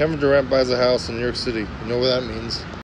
Kevin Durant buys a house in New York City. You know what that means?